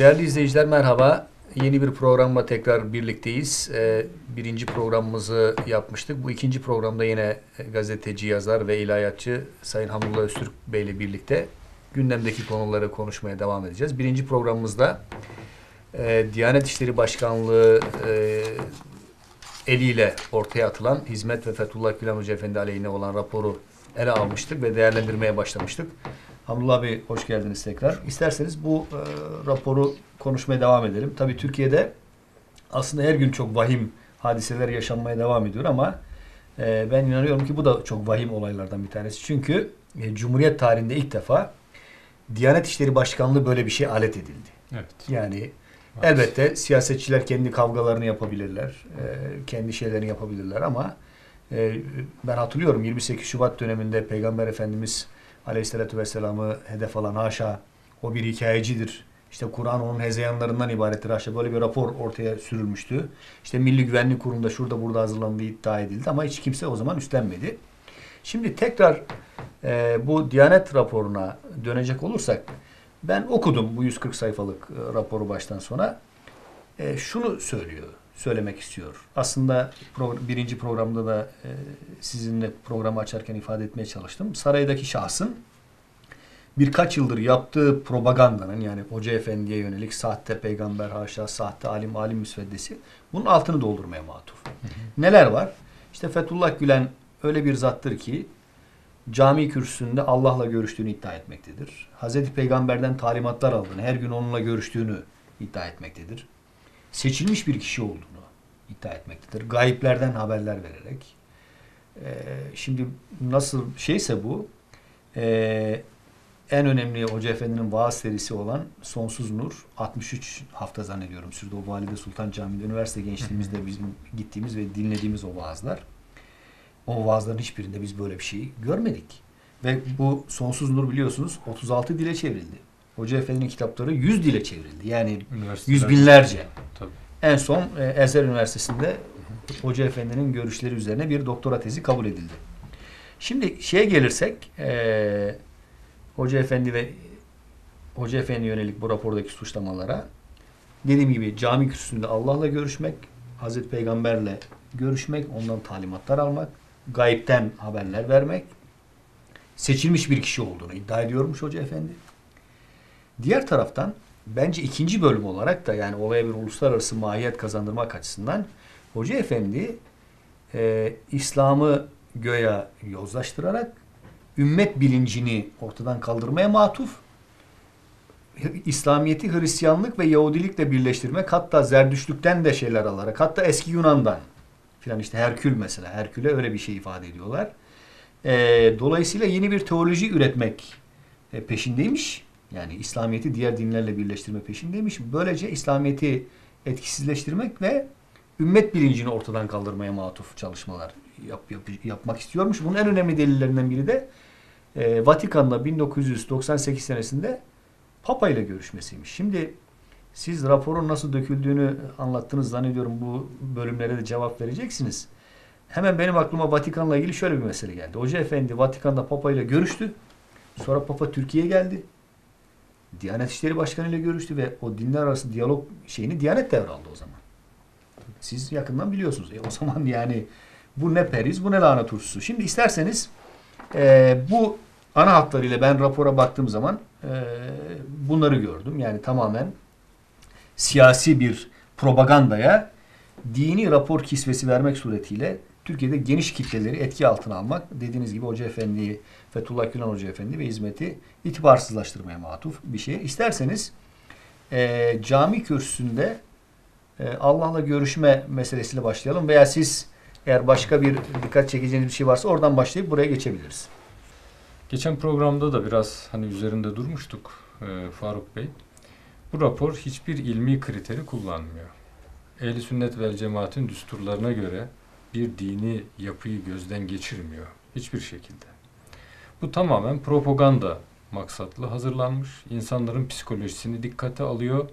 Değerli izleyiciler merhaba. Yeni bir programla tekrar birlikteyiz. Ee, birinci programımızı yapmıştık. Bu ikinci programda yine gazeteci, yazar ve ilahiyatçı Sayın Hamdullah Öztürk Bey ile birlikte gündemdeki konuları konuşmaya devam edeceğiz. Birinci programımızda e, Diyanet İşleri Başkanlığı e, eliyle ortaya atılan Hizmet ve Fethullah Gülen Hoca Efendi aleyhine olan raporu ele almıştık ve değerlendirmeye başlamıştık. Hamdullah Bey hoş geldiniz tekrar. İsterseniz bu e, raporu konuşmaya devam edelim. Tabii Türkiye'de aslında her gün çok vahim hadiseler yaşanmaya devam ediyor ama e, ben inanıyorum ki bu da çok vahim olaylardan bir tanesi. Çünkü e, Cumhuriyet tarihinde ilk defa Diyanet İşleri Başkanlığı böyle bir şey alet edildi. Evet. Yani elbette siyasetçiler kendi kavgalarını yapabilirler, e, kendi şeylerini yapabilirler ama e, ben hatırlıyorum 28 Şubat döneminde Peygamber Efendimiz Aleyhisselatü Vesselam'ı hedef alan haşa o bir hikayecidir. İşte Kur'an onun hezeyanlarından ibarettir haşa böyle bir rapor ortaya sürülmüştü. İşte Milli Güvenlik Kurulu'nda şurada burada hazırlandığı iddia edildi ama hiç kimse o zaman üstlenmedi. Şimdi tekrar e, bu Diyanet raporuna dönecek olursak ben okudum bu 140 sayfalık e, raporu baştan sona. E, şunu söylüyor, söylemek istiyor. Aslında pro, birinci programda da e, sizinle programı açarken ifade etmeye çalıştım. Saraydaki şahsın birkaç yıldır yaptığı propagandanın yani Hoca Efendi'ye yönelik sahte peygamber haşa, sahte alim, alim müsveddesi bunun altını doldurmaya matuf. Hı hı. Neler var? İşte Fethullah Gülen öyle bir zattır ki cami kürsüsünde Allah'la görüştüğünü iddia etmektedir. Hazreti Peygamber'den talimatlar aldığını, her gün onunla görüştüğünü iddia etmektedir. Seçilmiş bir kişi olduğunu iddia etmektedir. Gayiplerden haberler vererek. Ee, şimdi nasıl şeyse bu e, en önemli Hoca Efendi'nin vaaz serisi olan Sonsuz Nur 63 hafta zannediyorum sürdü o Valide Sultan Camii'de üniversite gençliğimizde bizim gittiğimiz ve dinlediğimiz o vaazlar. O vaazların hiçbirinde biz böyle bir şey görmedik. Ve bu Sonsuz Nur biliyorsunuz 36 dile çevrildi. Hoca Efendi'nin kitapları 100 dile çevrildi. Yani yüz binlerce. Tabii. En son e, Ezer Üniversitesi'nde Hoca Efendi'nin görüşleri üzerine bir doktora tezi kabul edildi. Şimdi şeye gelirsek e, Hoca Efendi ve Hoca Efendi yönelik bu rapordaki suçlamalara dediğim gibi cami kürsüsünde Allah'la görüşmek, Hazreti Peygamber'le görüşmek, ondan talimatlar almak, gayipten haberler vermek, seçilmiş bir kişi olduğunu iddia ediyormuş Hoca Efendi. Diğer taraftan bence ikinci bölüm olarak da yani olaya bir uluslararası mahiyet kazandırmak açısından Hoca Efendi e, İslam'ı göya yozlaştırarak ümmet bilincini ortadan kaldırmaya matuf İslamiyeti Hristiyanlık ve Yahudilikle birleştirmek hatta Zerdüşlükten de şeyler alarak hatta eski Yunan'dan filan işte Herkül mesela Herkül'e öyle bir şey ifade ediyorlar. E, dolayısıyla yeni bir teoloji üretmek e, peşindeymiş. Yani İslamiyet'i diğer dinlerle birleştirme peşindeymiş. Böylece İslamiyet'i etkisizleştirmek ve ümmet bilincini ortadan kaldırmaya matuf çalışmalar yap, yap, yapmak istiyormuş. Bunun en önemli delillerinden biri de e, Vatikan'la 1998 senesinde Papa ile görüşmesiymiş. Şimdi siz raporun nasıl döküldüğünü anlattınız zannediyorum bu bölümlere de cevap vereceksiniz. Hemen benim aklıma Vatikan'la ilgili şöyle bir mesele geldi. Hoca Efendi Vatikan'da Papa ile görüştü. Sonra Papa Türkiye'ye geldi. Diyanet İşleri Başkanı ile görüştü ve o dinler arası diyalog şeyini Diyanet devraldı o zaman. Siz yakından biliyorsunuz. E o zaman yani bu ne periz bu ne lahana turşusu. Şimdi isterseniz e, bu ana hatlarıyla ben rapora baktığım zaman e, bunları gördüm. Yani tamamen siyasi bir propagandaya dini rapor kisvesi vermek suretiyle Türkiye'de geniş kitleleri etki altına almak dediğiniz gibi Hoca Efendi, Fethullah Gülen Hoca Efendi ve hizmeti itibarsızlaştırmaya matuf bir şey. İsterseniz e, cami kürsüsünde e, Allah'la görüşme meselesiyle başlayalım veya siz eğer başka bir dikkat çekeceğiniz bir şey varsa oradan başlayıp buraya geçebiliriz. Geçen programda da biraz hani üzerinde durmuştuk e, Faruk Bey. Bu rapor hiçbir ilmi kriteri kullanmıyor. Ehli sünnet vel cemaatin düsturlarına göre bir dini yapıyı gözden geçirmiyor. Hiçbir şekilde. Bu tamamen propaganda maksatlı hazırlanmış. İnsanların psikolojisini dikkate alıyor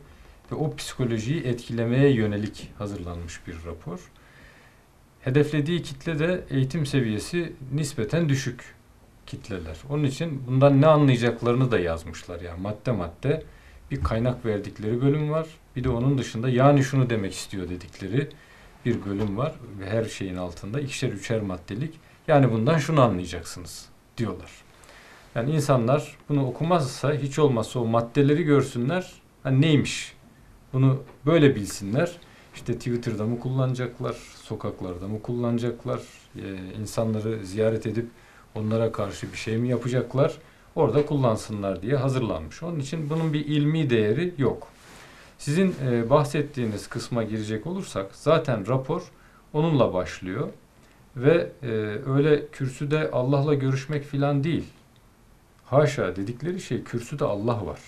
ve o psikolojiyi etkilemeye yönelik hazırlanmış bir rapor. Hedeflediği kitle de eğitim seviyesi nispeten düşük kitleler. Onun için bundan ne anlayacaklarını da yazmışlar. Yani madde madde bir kaynak verdikleri bölüm var. Bir de onun dışında yani şunu demek istiyor dedikleri bir bölüm var. Ve her şeyin altında ikişer üçer maddelik. Yani bundan şunu anlayacaksınız diyorlar. Yani insanlar bunu okumazsa hiç olmazsa o maddeleri görsünler. Hani neymiş? Bunu böyle bilsinler. İşte Twitter'da mı kullanacaklar, sokaklarda mı kullanacaklar, e, insanları ziyaret edip onlara karşı bir şey mi yapacaklar, orada kullansınlar diye hazırlanmış. Onun için bunun bir ilmi değeri yok. Sizin e, bahsettiğiniz kısma girecek olursak zaten rapor onunla başlıyor ve e, öyle kürsüde Allah'la görüşmek filan değil. Haşa dedikleri şey kürsüde Allah var.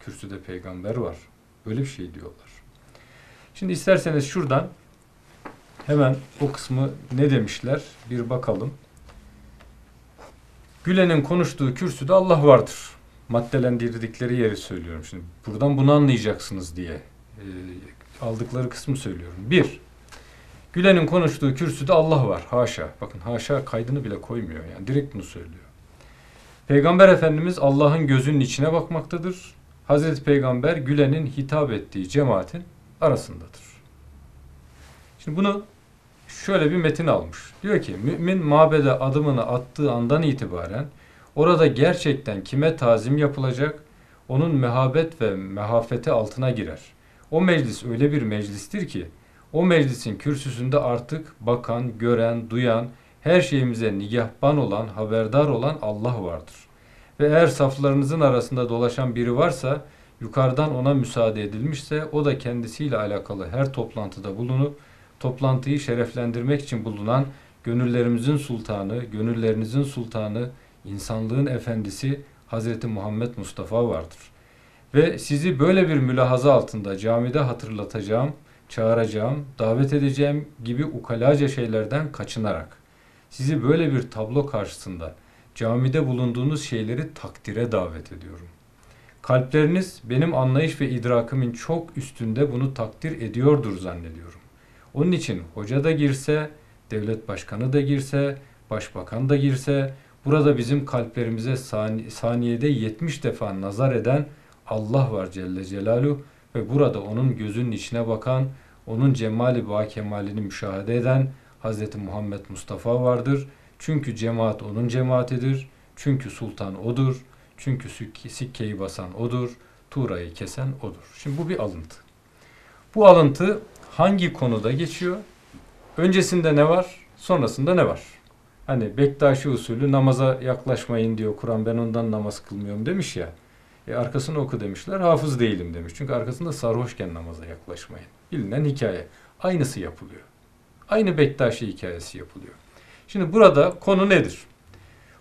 Kürsüde peygamber var. Böyle bir şey diyorlar. Şimdi isterseniz şuradan hemen o kısmı ne demişler bir bakalım. Gülen'in konuştuğu kürsüde Allah vardır. Maddelendirdikleri yeri söylüyorum şimdi. Buradan bunu anlayacaksınız diye e, aldıkları kısmı söylüyorum. Bir, Gülen'in konuştuğu kürsüde Allah var. Haşa. Bakın haşa kaydını bile koymuyor. Yani direkt bunu söylüyor. Peygamber Efendimiz Allah'ın gözünün içine bakmaktadır. Hazreti Peygamber Gülen'in hitap ettiği cemaatin arasındadır. Şimdi bunu şöyle bir metin almış. Diyor ki mümin mabede adımını attığı andan itibaren orada gerçekten kime tazim yapılacak onun mehabet ve mehafeti altına girer. O meclis öyle bir meclistir ki o meclisin kürsüsünde artık bakan, gören, duyan, her şeyimize nigahban olan, haberdar olan Allah vardır. Ve eğer saflarınızın arasında dolaşan biri varsa, yukarıdan ona müsaade edilmişse, o da kendisiyle alakalı her toplantıda bulunup, toplantıyı şereflendirmek için bulunan gönüllerimizin sultanı, gönüllerinizin sultanı, insanlığın efendisi Hazreti Muhammed Mustafa vardır. Ve sizi böyle bir mülahaza altında camide hatırlatacağım, çağıracağım, davet edeceğim gibi ukalaca şeylerden kaçınarak, sizi böyle bir tablo karşısında camide bulunduğunuz şeyleri takdire davet ediyorum. Kalpleriniz benim anlayış ve idrakımın çok üstünde bunu takdir ediyordur zannediyorum. Onun için hoca da girse, devlet başkanı da girse, başbakan da girse, burada bizim kalplerimize sani- saniyede 70 defa nazar eden Allah var Celle Celaluhu ve burada onun gözünün içine bakan, onun cemali ba kemalini müşahede eden Hz. Muhammed Mustafa vardır. Çünkü cemaat onun cemaatidir. Çünkü sultan odur. Çünkü sik- sikkeyi basan odur. Tuğra'yı kesen odur. Şimdi bu bir alıntı. Bu alıntı hangi konuda geçiyor? Öncesinde ne var? Sonrasında ne var? Hani Bektaşi usulü namaza yaklaşmayın diyor Kur'an ben ondan namaz kılmıyorum demiş ya. E arkasını oku demişler. Hafız değilim demiş. Çünkü arkasında sarhoşken namaza yaklaşmayın. Bilinen hikaye. Aynısı yapılıyor. Aynı Bektaşi hikayesi yapılıyor. Şimdi burada konu nedir?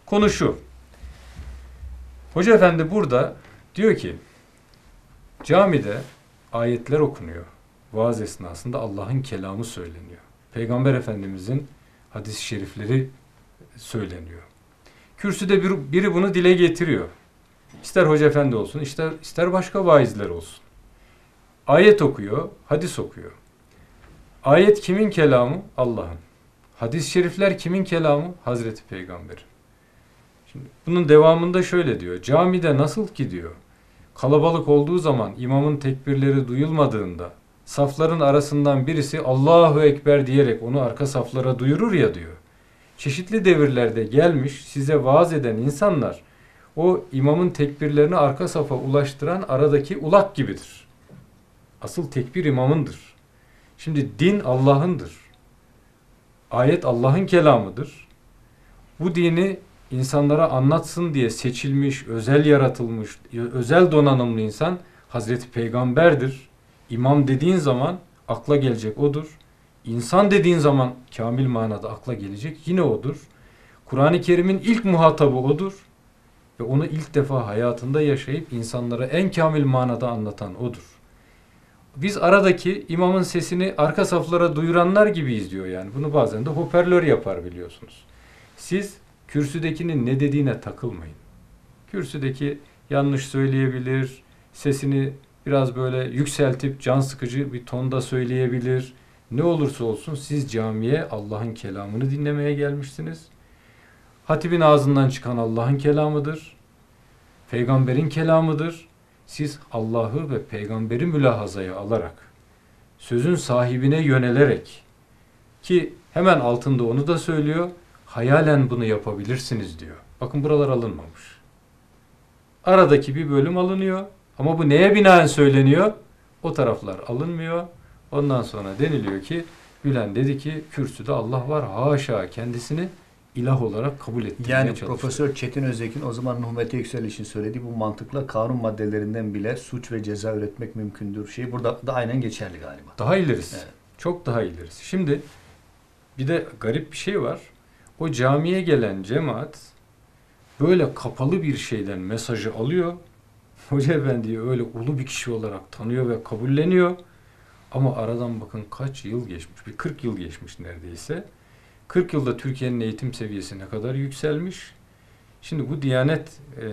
Konu şu. Hoca efendi burada diyor ki camide ayetler okunuyor. Vaaz esnasında Allah'ın kelamı söyleniyor. Peygamber Efendimizin hadis-i şerifleri söyleniyor. Kürsüde bir, biri bunu dile getiriyor. İster hoca efendi olsun, ister, ister başka vaizler olsun. Ayet okuyor, hadis okuyor. Ayet kimin kelamı? Allah'ın. Hadis-i şerifler kimin kelamı? Hazreti Peygamber'in. Şimdi bunun devamında şöyle diyor. Camide nasıl ki diyor. Kalabalık olduğu zaman imamın tekbirleri duyulmadığında safların arasından birisi Allahu Ekber diyerek onu arka saflara duyurur ya diyor. Çeşitli devirlerde gelmiş size vaaz eden insanlar o imamın tekbirlerini arka safa ulaştıran aradaki ulak gibidir. Asıl tekbir imamındır. Şimdi din Allah'ındır. Ayet Allah'ın kelamıdır. Bu dini insanlara anlatsın diye seçilmiş, özel yaratılmış, özel donanımlı insan Hazreti Peygamber'dir. İmam dediğin zaman akla gelecek odur. İnsan dediğin zaman kamil manada akla gelecek yine odur. Kur'an-ı Kerim'in ilk muhatabı odur. Ve onu ilk defa hayatında yaşayıp insanlara en kamil manada anlatan odur. Biz aradaki imamın sesini arka saflara duyuranlar gibiyiz diyor yani. Bunu bazen de hoparlör yapar biliyorsunuz. Siz kürsüdekinin ne dediğine takılmayın. Kürsüdeki yanlış söyleyebilir, sesini biraz böyle yükseltip can sıkıcı bir tonda söyleyebilir. Ne olursa olsun siz camiye Allah'ın kelamını dinlemeye gelmişsiniz. Hatibin ağzından çıkan Allah'ın kelamıdır. Peygamberin kelamıdır. siz Allah'ı ve peygamberi mülahazaya alarak, sözün sahibine yönelerek ki hemen altında onu da söylüyor, hayalen bunu yapabilirsiniz diyor. Bakın buralar alınmamış. Aradaki bir bölüm alınıyor ama bu neye binaen söyleniyor? O taraflar alınmıyor. Ondan sonra deniliyor ki Gülen dedi ki kürsüde Allah var haşa kendisini ilah olarak kabul ettirmeye Yani çalışıyor. Profesör Çetin Özek'in o zaman Nuhmeti Yükseliş'in söylediği bu mantıkla kanun maddelerinden bile suç ve ceza üretmek mümkündür. Şey burada da aynen geçerli galiba. Daha ilerisi. Evet. Çok daha ilerisi. Şimdi bir de garip bir şey var. O camiye gelen cemaat böyle kapalı bir şeyden mesajı alıyor. Hoca Efendi'yi öyle ulu bir kişi olarak tanıyor ve kabulleniyor. Ama aradan bakın kaç yıl geçmiş. Bir 40 yıl geçmiş neredeyse. 40 yılda Türkiye'nin eğitim seviyesi ne kadar yükselmiş. Şimdi bu Diyanet e,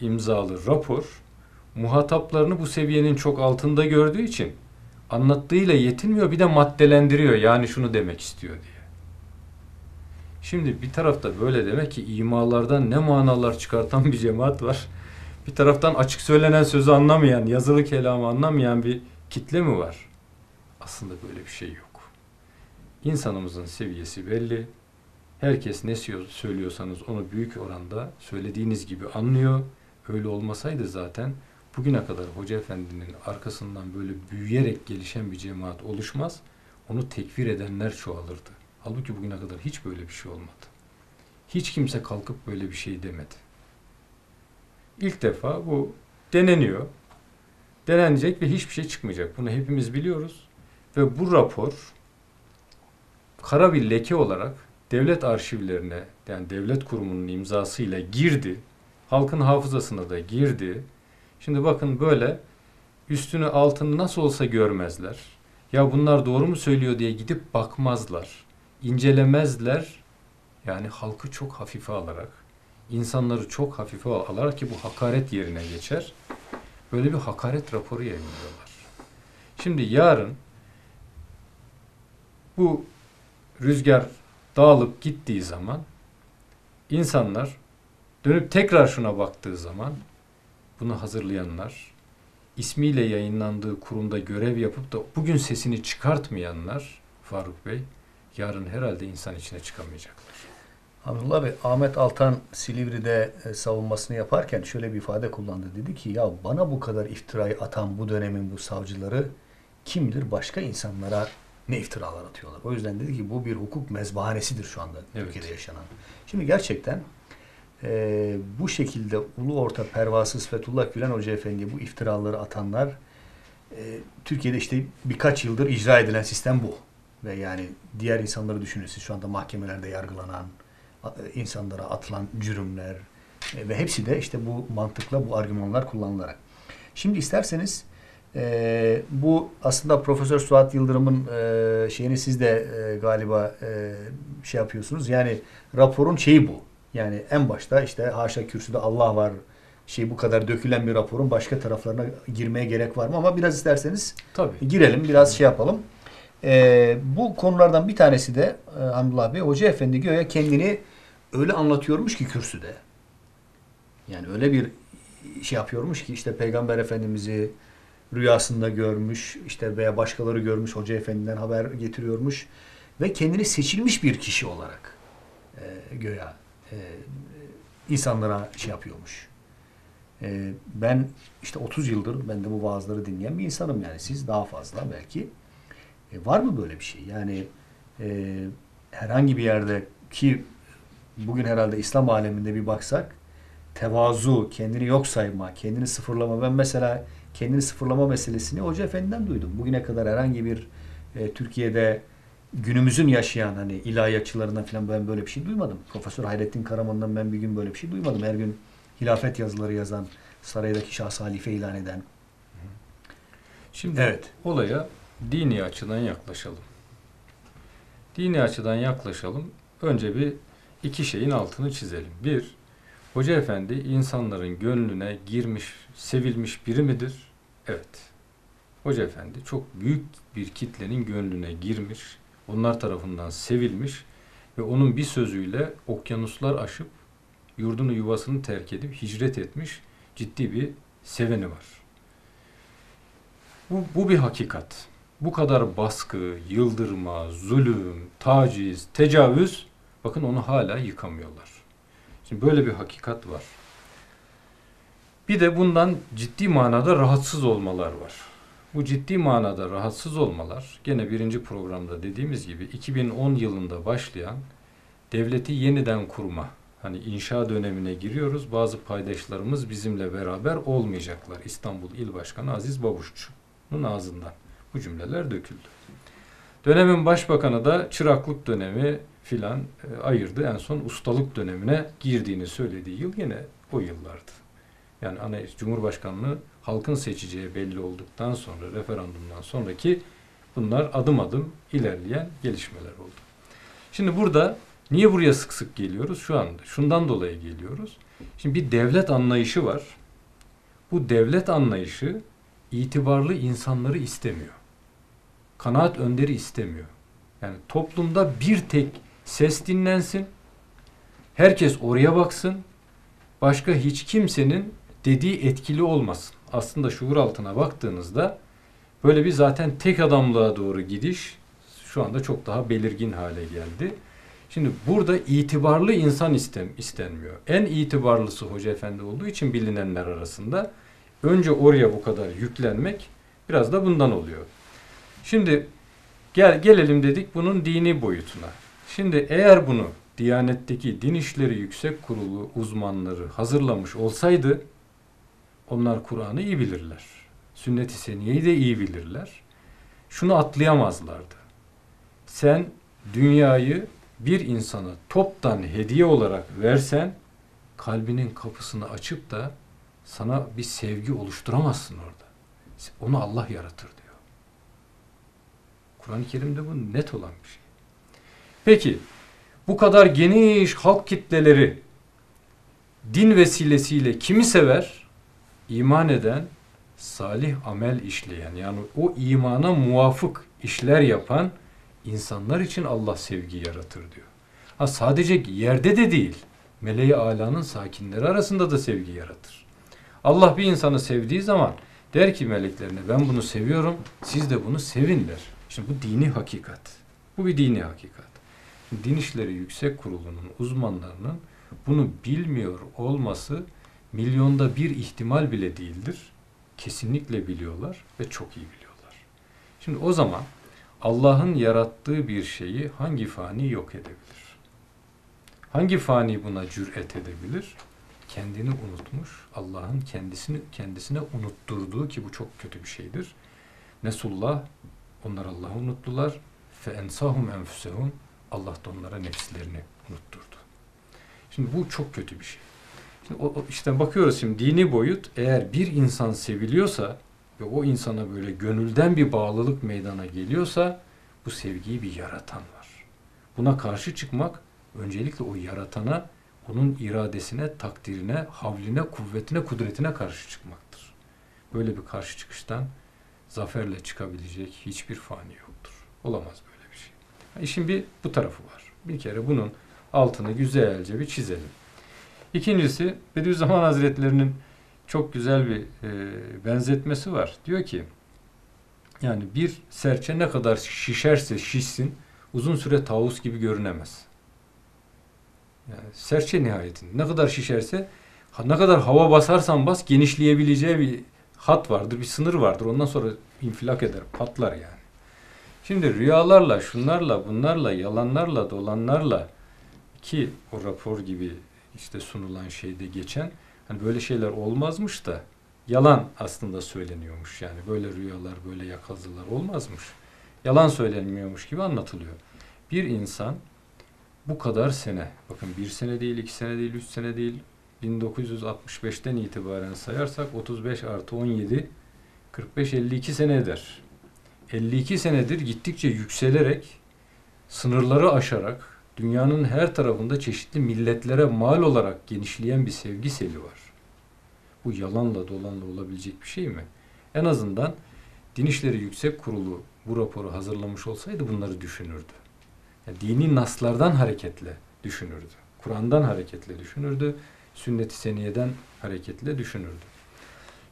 imzalı rapor muhataplarını bu seviyenin çok altında gördüğü için anlattığıyla yetinmiyor bir de maddelendiriyor. Yani şunu demek istiyor diye. Şimdi bir tarafta böyle demek ki imalardan ne manalar çıkartan bir cemaat var. Bir taraftan açık söylenen sözü anlamayan, yazılı kelamı anlamayan bir kitle mi var? Aslında böyle bir şey yok. İnsanımızın seviyesi belli. Herkes ne söylüyorsanız onu büyük oranda söylediğiniz gibi anlıyor. Öyle olmasaydı zaten bugüne kadar Hoca Efendi'nin arkasından böyle büyüyerek gelişen bir cemaat oluşmaz. Onu tekfir edenler çoğalırdı. Halbuki bugüne kadar hiç böyle bir şey olmadı. Hiç kimse kalkıp böyle bir şey demedi. İlk defa bu deneniyor. Denenecek ve hiçbir şey çıkmayacak. Bunu hepimiz biliyoruz. Ve bu rapor kara bir leke olarak devlet arşivlerine yani devlet kurumunun imzasıyla girdi. Halkın hafızasına da girdi. Şimdi bakın böyle üstünü altını nasıl olsa görmezler. Ya bunlar doğru mu söylüyor diye gidip bakmazlar. incelemezler. Yani halkı çok hafife alarak, insanları çok hafife alarak ki bu hakaret yerine geçer. Böyle bir hakaret raporu yayınlıyorlar. Şimdi yarın bu rüzgar dağılıp gittiği zaman insanlar dönüp tekrar şuna baktığı zaman bunu hazırlayanlar, ismiyle yayınlandığı kurumda görev yapıp da bugün sesini çıkartmayanlar Faruk Bey yarın herhalde insan içine çıkamayacaklar. Abdullah Bey, Ahmet Altan Silivri'de e, savunmasını yaparken şöyle bir ifade kullandı. Dedi ki ya bana bu kadar iftirayı atan bu dönemin bu savcıları kim bilir başka insanlara ne iftiralar atıyorlar. O yüzden dedi ki bu bir hukuk mezbahanesidir şu anda Evet. Türkiye'de yaşanan. Şimdi gerçekten e, bu şekilde ulu orta pervasız Fethullah Gülen Hoca Efendi'ye bu iftiraları atanlar e, Türkiye'de işte birkaç yıldır icra edilen sistem bu. Ve yani diğer insanları düşünün siz şu anda mahkemelerde yargılanan e, insanlara atılan cürümler e, ve hepsi de işte bu mantıkla bu argümanlar kullanılarak. Şimdi isterseniz e, bu aslında Profesör Suat Yıldırım'ın e, şeyini siz de e, galiba e, şey yapıyorsunuz. Yani raporun şeyi bu. Yani en başta işte haşa kürsüde Allah var şey bu kadar dökülen bir raporun başka taraflarına girmeye gerek var mı? Ama biraz isterseniz Tabii. girelim biraz şey yapalım. Ee, bu konulardan bir tanesi de e, Hamdullah Bey Hoca Efendi göğe kendini öyle anlatıyormuş ki kürsüde. Yani öyle bir şey yapıyormuş ki işte Peygamber Efendimiz'i rüyasında görmüş işte veya başkaları görmüş Hoca Efendi'den haber getiriyormuş ve kendini seçilmiş bir kişi olarak e, göya e, insanlara şey yapıyormuş. E, ben işte 30 yıldır ben de bu vaazları dinleyen bir insanım yani siz daha fazla belki. E, var mı böyle bir şey? Yani e, herhangi bir yerde ki bugün herhalde İslam aleminde bir baksak tevazu, kendini yok sayma, kendini sıfırlama. Ben mesela kendini sıfırlama meselesini Hoca Efendi'den duydum. Bugüne kadar herhangi bir e, Türkiye'de günümüzün yaşayan hani ilahiyatçılarından falan ben böyle bir şey duymadım. Profesör Hayrettin Karaman'dan ben bir gün böyle bir şey duymadım. Her gün hilafet yazıları yazan, saraydaki şahs halife ilan eden. Şimdi Evet. olaya dini açıdan yaklaşalım. Dini açıdan yaklaşalım. Önce bir iki şeyin altını çizelim. Bir, Hoca Efendi insanların gönlüne girmiş, sevilmiş biri midir? Evet. Hoca Efendi çok büyük bir kitlenin gönlüne girmiş, onlar tarafından sevilmiş ve onun bir sözüyle okyanuslar aşıp yurdunu yuvasını terk edip hicret etmiş ciddi bir seveni var. Bu, bu bir hakikat. Bu kadar baskı, yıldırma, zulüm, taciz, tecavüz bakın onu hala yıkamıyorlar. Şimdi böyle bir hakikat var. Bir de bundan ciddi manada rahatsız olmalar var. Bu ciddi manada rahatsız olmalar gene birinci programda dediğimiz gibi 2010 yılında başlayan devleti yeniden kurma hani inşa dönemine giriyoruz. Bazı paydaşlarımız bizimle beraber olmayacaklar. İstanbul İl Başkanı Aziz Babuşçu'nun ağzından bu cümleler döküldü. Dönemin başbakanı da çıraklık dönemi filan e, ayırdı. En son ustalık dönemine girdiğini söylediği yıl yine o yıllardı. Yani ana Cumhurbaşkanlığı halkın seçeceği belli olduktan sonra referandumdan sonraki bunlar adım adım ilerleyen gelişmeler oldu. Şimdi burada niye buraya sık sık geliyoruz? Şu anda şundan dolayı geliyoruz. Şimdi bir devlet anlayışı var. Bu devlet anlayışı itibarlı insanları istemiyor. Kanaat önderi istemiyor. Yani toplumda bir tek ses dinlensin. Herkes oraya baksın. Başka hiç kimsenin dediği etkili olmasın. Aslında şuur altına baktığınızda böyle bir zaten tek adamlığa doğru gidiş şu anda çok daha belirgin hale geldi. Şimdi burada itibarlı insan istem istenmiyor. En itibarlısı Hoca Efendi olduğu için bilinenler arasında önce oraya bu kadar yüklenmek biraz da bundan oluyor. Şimdi gel gelelim dedik bunun dini boyutuna. Şimdi eğer bunu Diyanetteki Din İşleri Yüksek Kurulu uzmanları hazırlamış olsaydı onlar Kur'an'ı iyi bilirler. Sünnet-i Seniye'yi de iyi bilirler. Şunu atlayamazlardı. Sen dünyayı bir insana toptan hediye olarak versen kalbinin kapısını açıp da sana bir sevgi oluşturamazsın orada. Onu Allah yaratır diyor. Kur'an-ı Kerim'de bu net olan bir şey. Peki bu kadar geniş halk kitleleri din vesilesiyle kimi sever? İman eden, salih amel işleyen yani o imana muvafık işler yapan insanlar için Allah sevgi yaratır diyor. Ha sadece yerde de değil, meleği alanın sakinleri arasında da sevgi yaratır. Allah bir insanı sevdiği zaman der ki meleklerine ben bunu seviyorum, siz de bunu sevin der. Şimdi bu dini hakikat. Bu bir dini hakikat. Din İşleri Yüksek Kurulu'nun uzmanlarının bunu bilmiyor olması milyonda bir ihtimal bile değildir. Kesinlikle biliyorlar ve çok iyi biliyorlar. Şimdi o zaman Allah'ın yarattığı bir şeyi hangi fani yok edebilir? Hangi fani buna cüret edebilir? Kendini unutmuş, Allah'ın kendisini kendisine unutturduğu ki bu çok kötü bir şeydir. Nesullah, onlar Allah'ı unuttular. Fe ensahum enfusehum Allah da onlara nefslerini unutturdu. Şimdi bu çok kötü bir şey. Şimdi o, işte bakıyoruz şimdi dini boyut eğer bir insan seviliyorsa ve o insana böyle gönülden bir bağlılık meydana geliyorsa bu sevgiyi bir yaratan var. Buna karşı çıkmak öncelikle o yaratana, onun iradesine, takdirine, havline, kuvvetine, kudretine karşı çıkmaktır. Böyle bir karşı çıkıştan zaferle çıkabilecek hiçbir fani yoktur. Olamaz böyle bir şey. İşin bir bu tarafı var. Bir kere bunun altını güzelce bir çizelim. İkincisi Bediüzzaman Hazretlerinin çok güzel bir e, benzetmesi var. Diyor ki yani bir serçe ne kadar şişerse şişsin uzun süre tavus gibi görünemez. Yani serçe nihayetinde ne kadar şişerse ne kadar hava basarsan bas genişleyebileceği bir hat vardır, bir sınır vardır. Ondan sonra infilak eder, patlar yani. Şimdi rüyalarla, şunlarla, bunlarla, yalanlarla, dolanlarla ki o rapor gibi işte sunulan şeyde geçen hani böyle şeyler olmazmış da yalan aslında söyleniyormuş yani böyle rüyalar böyle yakazılar olmazmış. Yalan söylenmiyormuş gibi anlatılıyor. Bir insan bu kadar sene bakın bir sene değil iki sene değil üç sene değil 1965'ten itibaren sayarsak 35 artı 17 45-52 sene eder. 52 senedir gittikçe yükselerek sınırları aşarak dünyanın her tarafında çeşitli milletlere mal olarak genişleyen bir sevgi seli var. Bu yalanla dolanla olabilecek bir şey mi? En azından Din İşleri Yüksek Kurulu bu raporu hazırlamış olsaydı bunları düşünürdü. Yani dini naslardan hareketle düşünürdü. Kur'an'dan hareketle düşünürdü. Sünnet-i Seniye'den hareketle düşünürdü.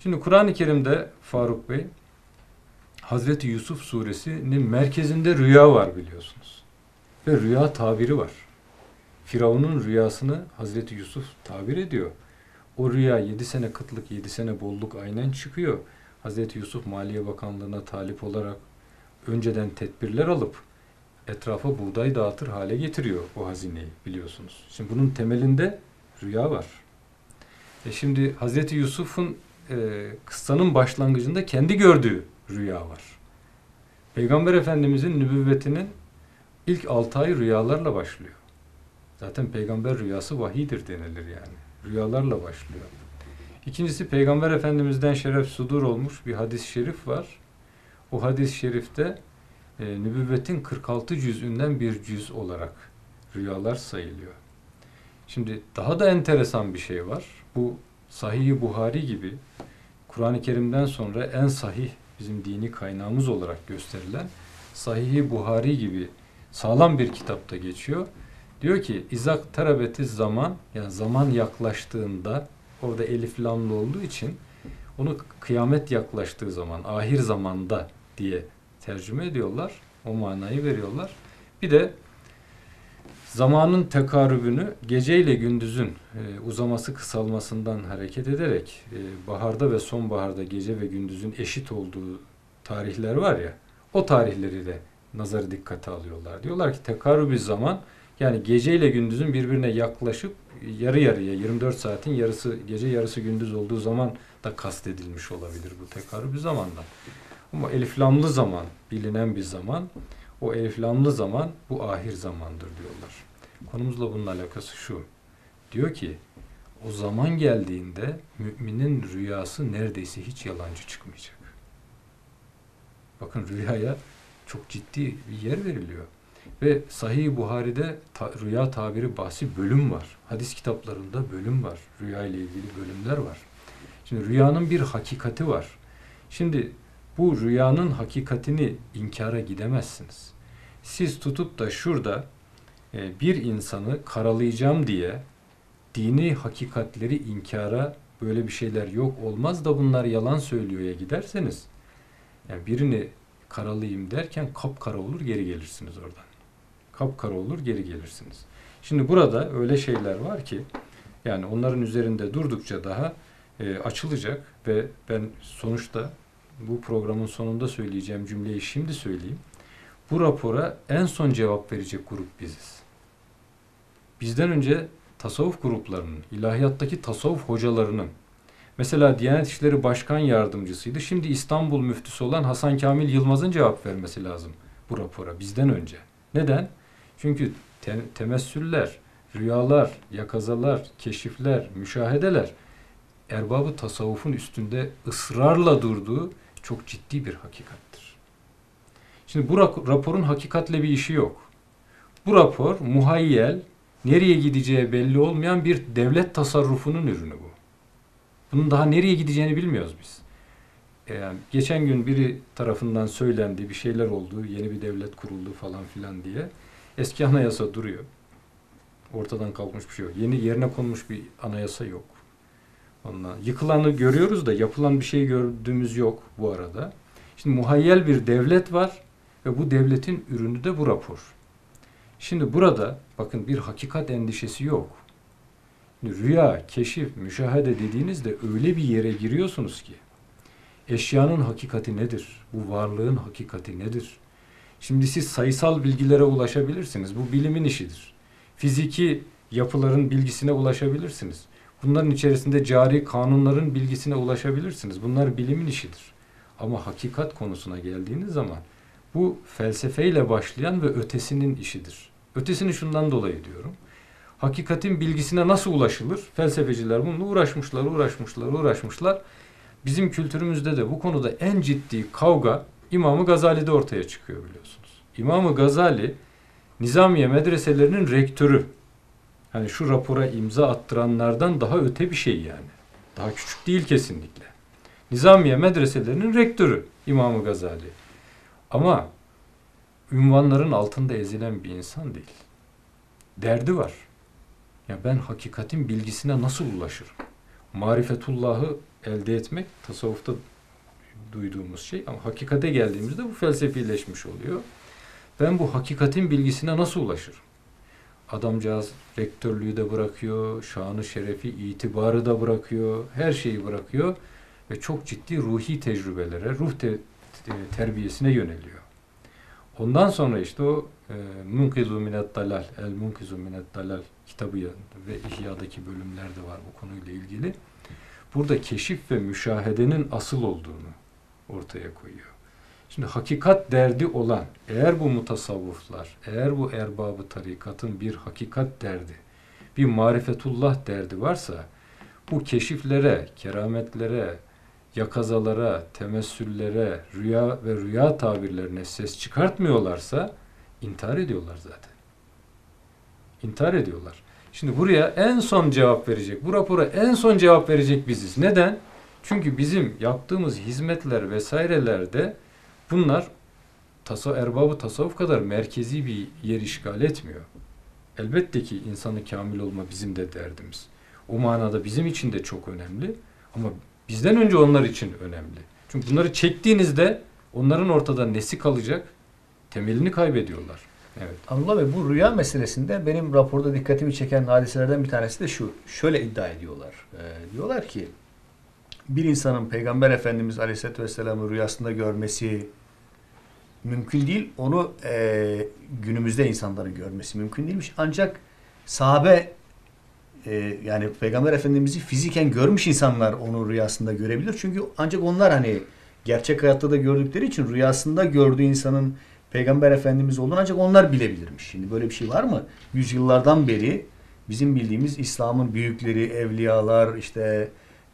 Şimdi Kur'an-ı Kerim'de Faruk Bey Hazreti Yusuf suresinin merkezinde rüya var biliyorsunuz. Ve rüya tabiri var. Firavun'un rüyasını Hazreti Yusuf tabir ediyor. O rüya 7 sene kıtlık, 7 sene bolluk aynen çıkıyor. Hazreti Yusuf Maliye Bakanlığı'na talip olarak önceden tedbirler alıp etrafa buğday dağıtır hale getiriyor o hazineyi biliyorsunuz. Şimdi bunun temelinde rüya var. E şimdi Hazreti Yusuf'un e, kıssanın başlangıcında kendi gördüğü rüya var. Peygamber Efendimizin nübüvvetinin ilk 6 ay rüyalarla başlıyor. Zaten peygamber rüyası vahidir denilir yani. Rüyalarla başlıyor. İkincisi Peygamber Efendimiz'den şeref sudur olmuş bir hadis-i şerif var. O hadis-i şerifte e, nübüvvetin 46 cüzünden bir cüz olarak rüyalar sayılıyor. Şimdi daha da enteresan bir şey var. Bu Sahih-i Buhari gibi Kur'an-ı Kerim'den sonra en sahih bizim dini kaynağımız olarak gösterilen Sahih-i Buhari gibi sağlam bir kitapta geçiyor. Diyor ki izak terabeti zaman yani zaman yaklaştığında orada elif lamlı olduğu için onu kıyamet yaklaştığı zaman ahir zamanda diye tercüme ediyorlar. O manayı veriyorlar. Bir de zamanın tekarübünü gece ile gündüzün e, uzaması kısalmasından hareket ederek e, baharda ve sonbaharda gece ve gündüzün eşit olduğu tarihler var ya o tarihleri de nazarı dikkate alıyorlar. Diyorlar ki tekarübü zaman yani gece ile gündüzün birbirine yaklaşıp yarı yarıya 24 saatin yarısı gece yarısı gündüz olduğu zaman da kastedilmiş olabilir bu tekarübü zamandan. Ama eliflamlı zaman bilinen bir zaman o eliflamlı zaman bu ahir zamandır diyorlar. Konumuzla bunun alakası şu. Diyor ki o zaman geldiğinde müminin rüyası neredeyse hiç yalancı çıkmayacak. Bakın rüyaya çok ciddi bir yer veriliyor. Ve Sahih Buhari'de ta, rüya tabiri bahsi bölüm var. Hadis kitaplarında bölüm var. Rüya ile ilgili bölümler var. Şimdi rüyanın bir hakikati var. Şimdi bu rüyanın hakikatini inkara gidemezsiniz. Siz tutup da şurada e, bir insanı karalayacağım diye dini hakikatleri inkara böyle bir şeyler yok olmaz da bunlar yalan söylüyorya giderseniz yani birini karalayayım derken kapkara olur geri gelirsiniz oradan. Kapkara olur geri gelirsiniz. Şimdi burada öyle şeyler var ki yani onların üzerinde durdukça daha e, açılacak ve ben sonuçta bu programın sonunda söyleyeceğim cümleyi şimdi söyleyeyim. Bu rapora en son cevap verecek grup biziz. Bizden önce tasavvuf gruplarının, ilahiyattaki tasavvuf hocalarının, mesela Diyanet İşleri Başkan Yardımcısıydı. Şimdi İstanbul müftüsü olan Hasan Kamil Yılmaz'ın cevap vermesi lazım bu rapora bizden önce. Neden? Çünkü te temessüller, rüyalar, yakazalar, keşifler, müşahedeler erbabı tasavvufun üstünde ısrarla durduğu çok ciddi bir hakikattir. Şimdi bu raporun hakikatle bir işi yok. Bu rapor muhayyel, nereye gideceği belli olmayan bir devlet tasarrufunun ürünü bu. Bunun daha nereye gideceğini bilmiyoruz biz. Yani geçen gün biri tarafından söylendi, bir şeyler oldu, yeni bir devlet kuruldu falan filan diye. Eski anayasa duruyor. Ortadan kalkmış bir şey yok. Yeni yerine konmuş bir anayasa yok. Ondan. Yıkılanı görüyoruz da yapılan bir şey gördüğümüz yok bu arada. Şimdi muhayyel bir devlet var ve bu devletin ürünü de bu rapor. Şimdi burada bakın bir hakikat endişesi yok. Rüya, keşif, müşahede dediğinizde öyle bir yere giriyorsunuz ki eşyanın hakikati nedir? Bu varlığın hakikati nedir? Şimdi siz sayısal bilgilere ulaşabilirsiniz. Bu bilimin işidir. Fiziki yapıların bilgisine ulaşabilirsiniz. Bunların içerisinde cari kanunların bilgisine ulaşabilirsiniz. Bunlar bilimin işidir. Ama hakikat konusuna geldiğiniz zaman bu felsefeyle başlayan ve ötesinin işidir. Ötesini şundan dolayı diyorum. Hakikatin bilgisine nasıl ulaşılır? Felsefeciler bununla uğraşmışlar, uğraşmışlar, uğraşmışlar. Bizim kültürümüzde de bu konuda en ciddi kavga İmam-ı Gazali'de ortaya çıkıyor biliyorsunuz. İmam-ı Gazali Nizamiye medreselerinin rektörü. Hani şu rapora imza attıranlardan daha öte bir şey yani. Daha küçük değil kesinlikle. Nizamiye medreselerinin rektörü İmam-ı Gazali. Ama ünvanların altında ezilen bir insan değil. Derdi var. Ya ben hakikatin bilgisine nasıl ulaşırım? Marifetullah'ı elde etmek tasavvufta duyduğumuz şey ama hakikate geldiğimizde bu felsefileşmiş oluyor. Ben bu hakikatin bilgisine nasıl ulaşırım? Adamcağız rektörlüğü de bırakıyor, şanı şerefi, itibarı da bırakıyor, her şeyi bırakıyor ve çok ciddi ruhi tecrübelere, ruh te- te- terbiyesine yöneliyor. Ondan sonra işte o e, Munkizu Minet Dalal, El Munkizu Minet Dalal kitabı ve İhya'daki bölümlerde var bu konuyla ilgili. Burada keşif ve müşahedenin asıl olduğunu ortaya koyuyor. Şimdi hakikat derdi olan, eğer bu mutasavvıflar, eğer bu erbabı tarikatın bir hakikat derdi, bir marifetullah derdi varsa, bu keşiflere, kerametlere, yakazalara, temessüllere, rüya ve rüya tabirlerine ses çıkartmıyorlarsa intihar ediyorlar zaten. İntihar ediyorlar. Şimdi buraya en son cevap verecek, bu rapora en son cevap verecek biziz. Neden? Çünkü bizim yaptığımız hizmetler vesairelerde bunlar tasa, erbabı tasavvuf kadar merkezi bir yer işgal etmiyor. Elbette ki insanı kamil olma bizim de derdimiz. O manada bizim için de çok önemli ama bizden önce onlar için önemli. Çünkü bunları çektiğinizde onların ortada nesi kalacak? Temelini kaybediyorlar. Evet. Abdullah Bey bu rüya meselesinde benim raporda dikkatimi çeken hadiselerden bir tanesi de şu. Şöyle iddia ediyorlar. Ee, diyorlar ki bir insanın Peygamber Efendimiz Aleyhisselatü Vesselam'ı rüyasında görmesi mümkün değil. Onu e, günümüzde insanların görmesi mümkün değilmiş. Ancak sahabe e, yani Peygamber Efendimiz'i fiziken görmüş insanlar onu rüyasında görebilir. Çünkü ancak onlar hani gerçek hayatta da gördükleri için rüyasında gördüğü insanın Peygamber Efendimiz olduğunu ancak onlar bilebilirmiş. Şimdi böyle bir şey var mı? Yüzyıllardan beri bizim bildiğimiz İslam'ın büyükleri, evliyalar, işte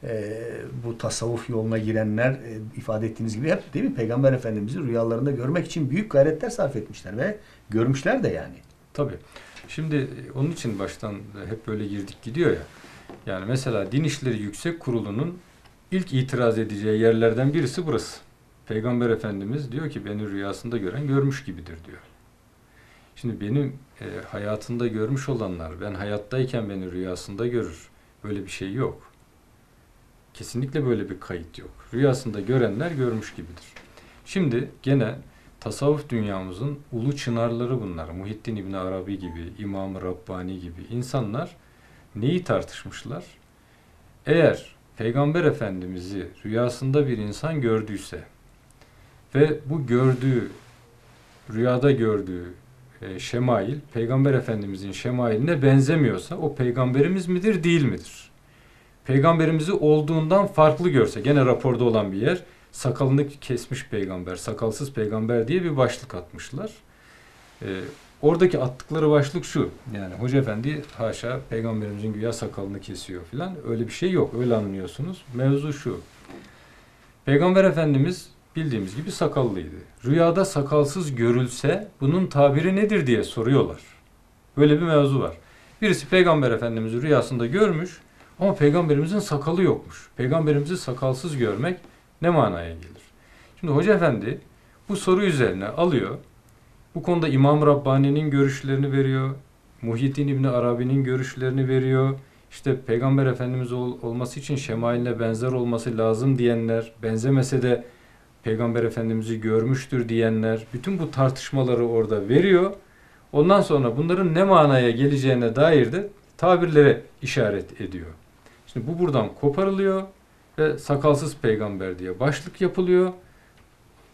e, bu tasavvuf yoluna girenler e, ifade ettiğiniz gibi hep değil mi? Peygamber Efendimiz'i rüyalarında görmek için büyük gayretler sarf etmişler ve görmüşler de yani. Tabii. Şimdi e, onun için baştan hep böyle girdik gidiyor ya. Yani mesela Din İşleri Yüksek Kurulu'nun ilk itiraz edeceği yerlerden birisi burası. Peygamber Efendimiz diyor ki beni rüyasında gören görmüş gibidir diyor. Şimdi benim e, hayatında görmüş olanlar ben hayattayken beni rüyasında görür. Böyle bir şey yok. Kesinlikle böyle bir kayıt yok. Rüyasında görenler görmüş gibidir. Şimdi gene tasavvuf dünyamızın ulu çınarları bunlar. Muhittin İbni Arabi gibi, İmam-ı Rabbani gibi insanlar neyi tartışmışlar? Eğer Peygamber Efendimiz'i rüyasında bir insan gördüyse ve bu gördüğü, rüyada gördüğü e, şemail, Peygamber Efendimiz'in şemailine benzemiyorsa o peygamberimiz midir, değil midir? Peygamberimizi olduğundan farklı görse, gene raporda olan bir yer, sakalını kesmiş peygamber, sakalsız peygamber diye bir başlık atmışlar. Ee, oradaki attıkları başlık şu, yani Hoca Efendi haşa peygamberimizin güya sakalını kesiyor filan, öyle bir şey yok, öyle anlıyorsunuz. Mevzu şu, Peygamber Efendimiz bildiğimiz gibi sakallıydı. Rüyada sakalsız görülse bunun tabiri nedir diye soruyorlar. Böyle bir mevzu var. Birisi Peygamber Efendimiz'i rüyasında görmüş ama Peygamberimizin sakalı yokmuş. Peygamberimizi sakalsız görmek ne manaya gelir? Şimdi Hoca Efendi bu soru üzerine alıyor. Bu konuda İmam Rabbani'nin görüşlerini veriyor. Muhyiddin İbni Arabi'nin görüşlerini veriyor. İşte Peygamber Efendimiz ol- olması için şemailine benzer olması lazım diyenler, benzemese de Peygamber Efendimiz'i görmüştür diyenler, bütün bu tartışmaları orada veriyor. Ondan sonra bunların ne manaya geleceğine dair de tabirlere işaret ediyor. Şimdi bu buradan koparılıyor ve sakalsız peygamber diye başlık yapılıyor.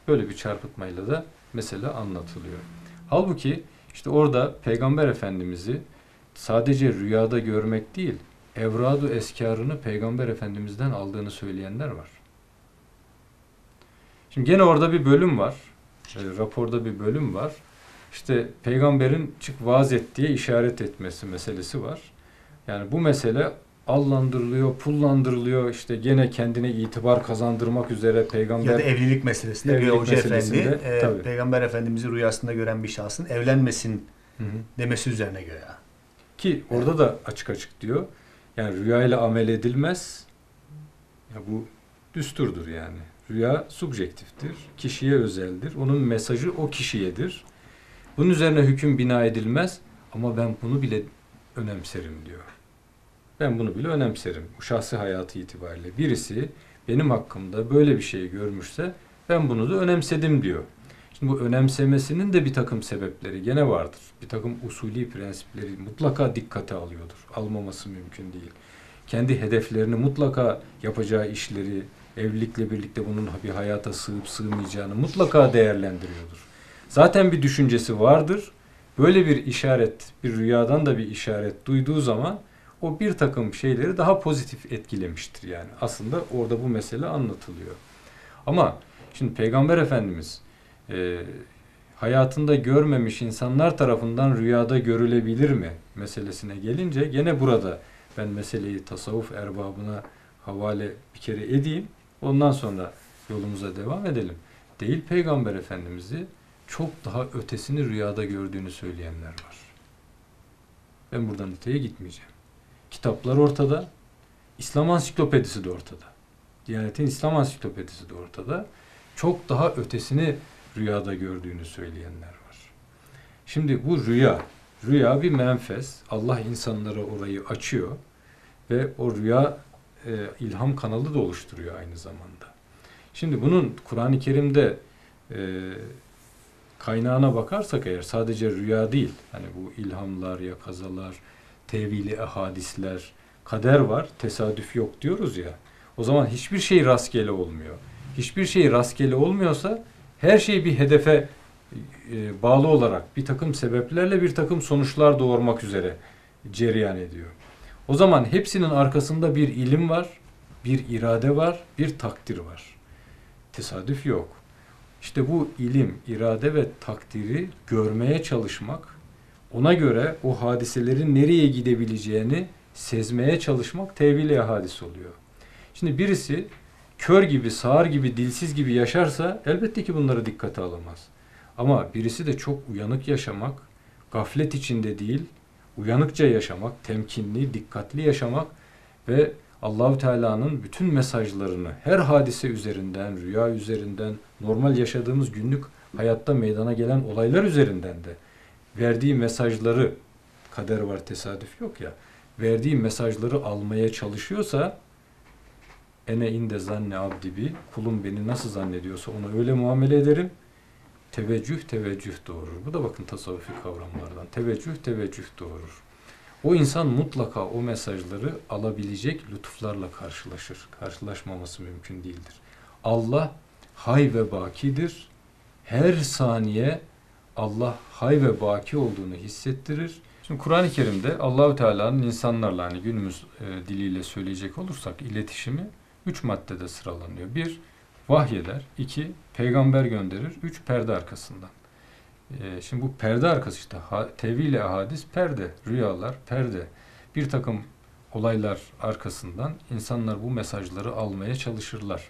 Böyle bir çarpıtmayla da mesele anlatılıyor. Halbuki işte orada Peygamber Efendimiz'i sadece rüyada görmek değil, evradu eskarını Peygamber Efendimiz'den aldığını söyleyenler var. Şimdi gene orada bir bölüm var. E, raporda bir bölüm var. İşte peygamberin çık vaaz et diye işaret etmesi meselesi var. Yani bu mesele allandırılıyor, pullandırılıyor. İşte gene kendine itibar kazandırmak üzere peygamber Ya da evlilik meselesinde bir Evlilik hoca efendi e, tabii. Peygamber Efendimiz'i rüyasında gören bir şahsın evlenmesin Hı hı. demesi üzerine göre. Ki orada da açık açık diyor. Yani rüyayla amel edilmez. Ya bu düsturdur yani. Rüya subjektiftir. Kişiye özeldir. Onun mesajı o kişiyedir. Bunun üzerine hüküm bina edilmez. Ama ben bunu bile önemserim diyor. Ben bunu bile önemserim. Bu şahsi hayatı itibariyle. Birisi benim hakkımda böyle bir şey görmüşse ben bunu da önemsedim diyor. Şimdi bu önemsemesinin de bir takım sebepleri gene vardır. Bir takım usulü prensipleri mutlaka dikkate alıyordur. Almaması mümkün değil. Kendi hedeflerini mutlaka yapacağı işleri, evlilikle birlikte bunun bir hayata sığıp sığmayacağını mutlaka değerlendiriyordur. Zaten bir düşüncesi vardır. Böyle bir işaret, bir rüyadan da bir işaret duyduğu zaman o bir takım şeyleri daha pozitif etkilemiştir yani. Aslında orada bu mesele anlatılıyor. Ama şimdi Peygamber Efendimiz e, hayatında görmemiş insanlar tarafından rüyada görülebilir mi meselesine gelince gene burada ben meseleyi tasavvuf erbabına havale bir kere edeyim. Ondan sonra yolumuza devam edelim. Değil Peygamber Efendimiz'i çok daha ötesini rüyada gördüğünü söyleyenler var. Ben buradan öteye gitmeyeceğim. Kitaplar ortada. İslam ansiklopedisi de ortada. Diyanet'in İslam ansiklopedisi de ortada. Çok daha ötesini rüyada gördüğünü söyleyenler var. Şimdi bu rüya, rüya bir menfez. Allah insanlara orayı açıyor ve o rüya e, ilham kanalı da oluşturuyor aynı zamanda. Şimdi bunun Kur'an-ı Kerim'de e, kaynağına bakarsak eğer sadece rüya değil, hani bu ilhamlar, yakazalar, tevili ehadisler, kader var, tesadüf yok diyoruz ya. O zaman hiçbir şey rastgele olmuyor. Hiçbir şey rastgele olmuyorsa her şey bir hedefe e, bağlı olarak bir takım sebeplerle bir takım sonuçlar doğurmak üzere cereyan ediyor. O zaman hepsinin arkasında bir ilim var, bir irade var, bir takdir var. Tesadüf yok. İşte bu ilim, irade ve takdiri görmeye çalışmak, ona göre o hadiselerin nereye gidebileceğini sezmeye çalışmak tevil hadis oluyor. Şimdi birisi kör gibi, sağır gibi, dilsiz gibi yaşarsa elbette ki bunları dikkate alamaz. Ama birisi de çok uyanık yaşamak, gaflet içinde değil, uyanıkça yaşamak, temkinli, dikkatli yaşamak ve Allahü Teala'nın bütün mesajlarını her hadise üzerinden, rüya üzerinden, normal yaşadığımız günlük hayatta meydana gelen olaylar üzerinden de verdiği mesajları kader var tesadüf yok ya verdiği mesajları almaya çalışıyorsa ene inde zanne abdi bi kulum beni nasıl zannediyorsa ona öyle muamele ederim teveccüh teveccüh doğurur. Bu da bakın tasavvufi kavramlardan. Teveccüh teveccüh doğurur. O insan mutlaka o mesajları alabilecek lütuflarla karşılaşır. Karşılaşmaması mümkün değildir. Allah hay ve bakidir. Her saniye Allah hay ve baki olduğunu hissettirir. Şimdi Kur'an-ı Kerim'de Allahü Teala'nın insanlarla hani günümüz e, diliyle söyleyecek olursak iletişimi üç maddede sıralanıyor. Bir, vahyeder. iki peygamber gönderir. Üç, perde arkasından. E, şimdi bu perde arkası işte ha, tevil hadis perde, rüyalar perde. Bir takım olaylar arkasından insanlar bu mesajları almaya çalışırlar.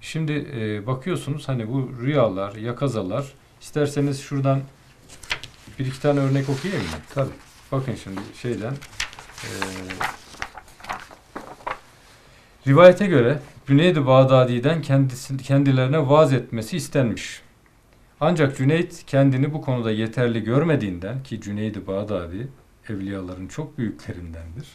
Şimdi e, bakıyorsunuz hani bu rüyalar, yakazalar isterseniz şuradan bir iki tane örnek okuyayım mı? Tabii. Bakın şimdi şeyden e, rivayete göre Cüneyd-i Bağdadi'den kendisi, kendilerine vaaz etmesi istenmiş. Ancak Cüneyt kendini bu konuda yeterli görmediğinden ki Cüneyd-i Bağdadi evliyaların çok büyüklerindendir.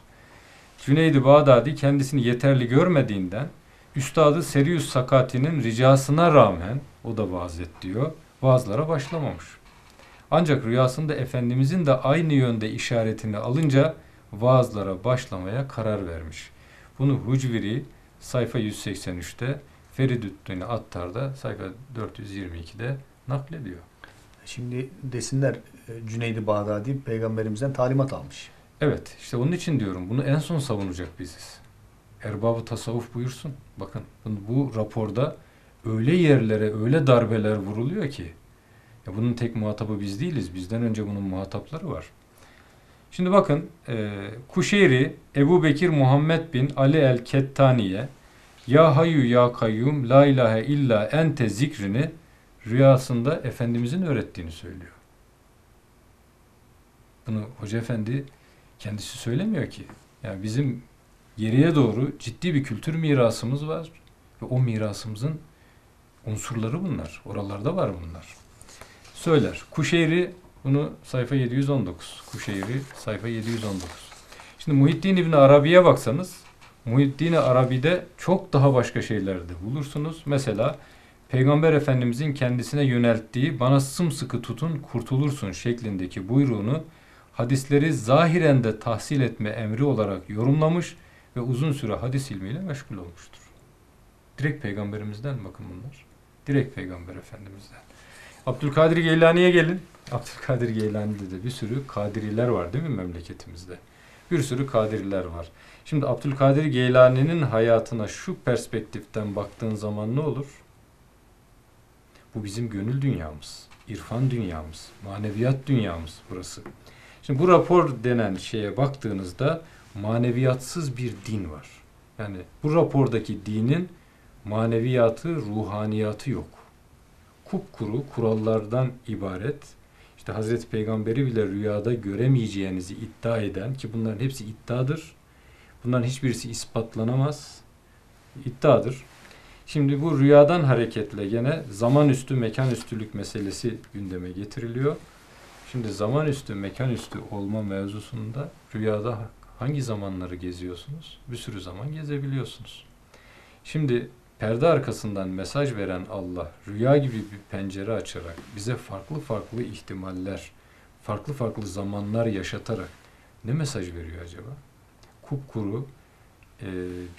Cüneyd-i Bağdadi kendisini yeterli görmediğinden Üstadı Serius Sakati'nin ricasına rağmen o da vaaz et diyor. Vaazlara başlamamış. Ancak rüyasında Efendimizin de aynı yönde işaretini alınca vaazlara başlamaya karar vermiş. Bunu Hucviri sayfa 183'te Feridüddin Attar'da sayfa 422'de naklediyor. Şimdi desinler e, Cüneydi Bağdadi peygamberimizden talimat almış. Evet işte onun için diyorum bunu en son savunacak biziz. Erbabı tasavvuf buyursun. Bakın bu raporda öyle yerlere öyle darbeler vuruluyor ki ya bunun tek muhatabı biz değiliz. Bizden önce bunun muhatapları var. Şimdi bakın e, Kuşeyri Ebu Bekir Muhammed bin Ali el Kettani'ye Ya Hayyu Ya Kayyum La ilahe illa ente zikrini rüyasında Efendimizin öğrettiğini söylüyor. Bunu Hoca Efendi kendisi söylemiyor ki. Yani bizim geriye doğru ciddi bir kültür mirasımız var ve o mirasımızın unsurları bunlar. Oralarda var bunlar. Söyler. Kuşeyri bunu sayfa 719. Kuşeyri sayfa 719. Şimdi Muhittin İbni Arabi'ye baksanız Muhiddin Arabi'de çok daha başka şeyler de bulursunuz. Mesela Peygamber Efendimizin kendisine yönelttiği bana sımsıkı tutun kurtulursun şeklindeki buyruğunu hadisleri zahiren de tahsil etme emri olarak yorumlamış ve uzun süre hadis ilmiyle meşgul olmuştur. Direkt peygamberimizden bakın bunlar. Direkt peygamber efendimizden. Abdülkadir Geylani'ye gelin. Abdülkadir Geylani'de de bir sürü kadiriler var değil mi memleketimizde? Bir sürü kadiriler var. Şimdi Abdülkadir Geylani'nin hayatına şu perspektiften baktığın zaman ne olur? Bu bizim gönül dünyamız, irfan dünyamız, maneviyat dünyamız burası. Şimdi bu rapor denen şeye baktığınızda maneviyatsız bir din var. Yani bu rapordaki dinin maneviyatı, ruhaniyatı yok. Kupkuru kurallardan ibaret. İşte Hazreti Peygamberi bile rüyada göremeyeceğinizi iddia eden ki bunların hepsi iddiadır. Bunların hiçbirisi ispatlanamaz. İddiadır. Şimdi bu rüyadan hareketle gene zaman üstü mekan üstülük meselesi gündeme getiriliyor. Şimdi zaman üstü mekan üstü olma mevzusunda rüyada hangi zamanları geziyorsunuz? Bir sürü zaman gezebiliyorsunuz. Şimdi perde arkasından mesaj veren Allah rüya gibi bir pencere açarak bize farklı farklı ihtimaller, farklı farklı zamanlar yaşatarak ne mesaj veriyor acaba? Kupkuru e,